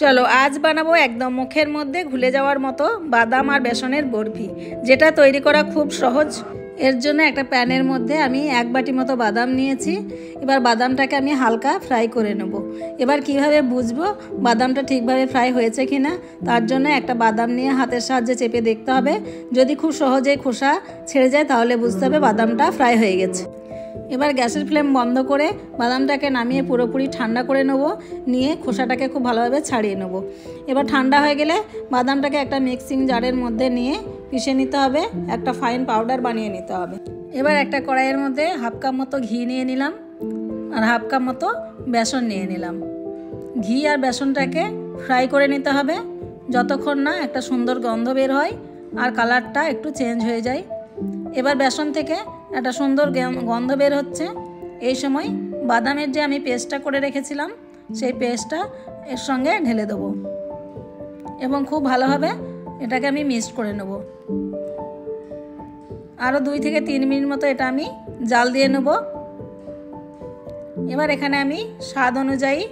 চলো, আজ বানাবো একদম মুখের মধ্যে ঘুলে যাওয়ার মতো বাদাম আর বেসনের বরফি, যেটা তৈরি করা খুব সহজ। এর জন্য একটা প্যানের মধ্যে আমি এক বাটি মতো বাদাম নিয়েছি। এবার বাদামটাকে আমি হালকা ফ্রাই করে নেব। এবার কীভাবে বুঝব বাদামটা ঠিকভাবে ফ্রাই হয়েছে কি না তার জন্য একটা বাদাম নিয়ে হাতের সাহায্যে চেপে দেখতে হবে। যদি খুব সহজেই খোসা ছেড়ে যায়, তাহলে বুঝতে হবে বাদামটা ফ্রাই হয়ে গেছে। এবার গ্যাসের ফ্লেম বন্ধ করে বাদামটাকে নামিয়ে পুরোপুরি ঠান্ডা করে নেব, নিয়ে খোসাটাকে খুব ভালোভাবে ছাড়িয়ে নেব। এবার ঠান্ডা হয়ে গেলে বাদামটাকে একটা মিক্সিং জারের মধ্যে নিয়ে পিষে নিতে হবে, একটা ফাইন পাউডার বানিয়ে নিতে হবে। এবার একটা কড়াইয়ের মধ্যে হাফ কাপ মতো ঘি নিয়ে নিলাম, আর হাফ কাপ মতো বেসন নিয়ে নিলাম। ঘি আর বেসনটাকে ফ্রাই করে নিতে হবে, যতক্ষণ না একটা সুন্দর গন্ধ বের হয় আর কালারটা একটু চেঞ্জ হয়ে যায়। এবার বেসন থেকে একটা সুন্দর গন্ধ বের হচ্ছে। এই সময় বাদামের যে আমি পেস্টটা করে রেখেছিলাম, সেই পেস্টটা এর সঙ্গে ঢেলে দেবো। এবং খুব ভালোভাবে এটাকে আমি মিক্সড করে নেব। আরও দুই থেকে তিন মিনিট মতো এটা আমি জাল দিয়ে নেব। এবার এখানে আমি স্বাদ অনুযায়ী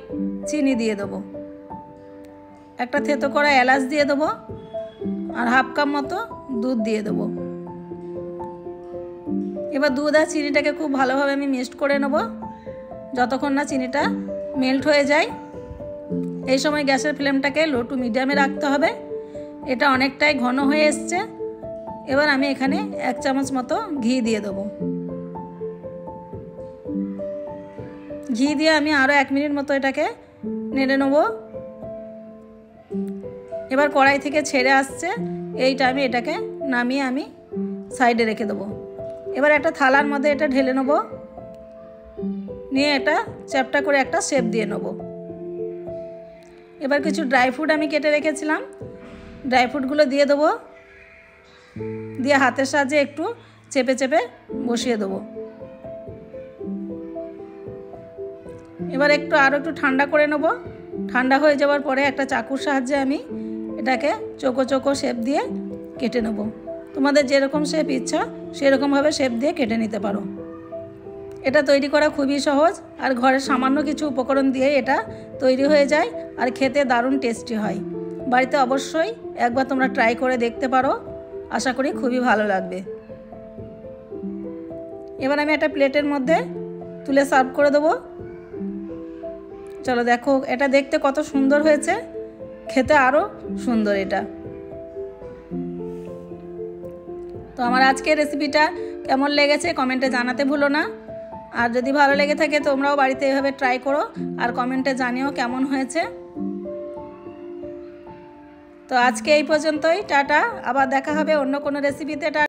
চিনি দিয়ে দেবো। একটা থেতো করা এলাচ দিয়ে দেবো। আর হাফ কাপ মতো দুধ দিয়ে দেবো। এবার দুধ আর চিনিটাকে খুব ভালোভাবে আমি মিক্সড করে নেব। যতক্ষণ না চিনিটা মেল্ট হয়ে যায়, এই সময় গ্যাসের ফ্লেমটাকে লো টু মিডিয়ামে রাখতে হবে। এটা অনেকটাই ঘন হয়ে এসছে। এবার আমি এখানে এক চামচ মতো ঘি দিয়ে দেবো। ঘি দিয়ে আমি আরও এক মিনিট মতো এটাকে নেড়ে নেব। এবার কড়াই থেকে ছেড়ে আসছে, এইটা আমি এটাকে নামিয়ে আমি সাইডে রেখে দেবো। এবার একটা থালার মধ্যে এটা ঢেলে নেব। নিয়ে এটা চ্যাপটা করে একটা শেপ দিয়ে নেব। এবার কিছু ড্রাই ফ্রুট আমি কেটে রেখেছিলাম। ড্রাই ফ্রুটগুলো দিয়ে দেবো। দিয়ে হাতের সাহায্যে একটু চেপে চেপে বসিয়ে দেবো। এবার একটু আরও একটু ঠান্ডা করে নেব। ঠান্ডা হয়ে যাওয়ার পরে একটা চাকুর সাহায্যে আমি এটাকে চোকো চোকো শেপ দিয়ে কেটে নেব। তোমাদের যেরকম শেপ ইচ্ছা, সেরকমভাবে শেপ দিয়ে কেটে নিতে পারো। এটা তৈরি করা খুবই সহজ, আর ঘরের সামান্য কিছু উপকরণ দিয়ে এটা তৈরি হয়ে যায়, আর খেতে দারুণ টেস্টি হয়। বাড়িতে অবশ্যই একবার তোমরা ট্রাই করে দেখতে পারো, আশা করি খুবই ভালো লাগবে। এবার আমি একটা প্লেটের মধ্যে তুলে সার্ভ করে দেবো। চলো দেখো, এটা দেখতে কত সুন্দর হয়েছে, খেতে আরও সুন্দর এটা। তো আমার আজকের রেসিপিটা কেমন লেগেছে কমেন্টে জানাতে ভুলো না। আর যদি ভালো লেগে থাকে তোমরাও বাড়িতে এভাবে ট্রাই করো আর কমেন্টে জানিও কেমন হয়েছে। তো আজকে এই পর্যন্তই, টাটা। আবার দেখা হবে অন্য কোনো রেসিপিতে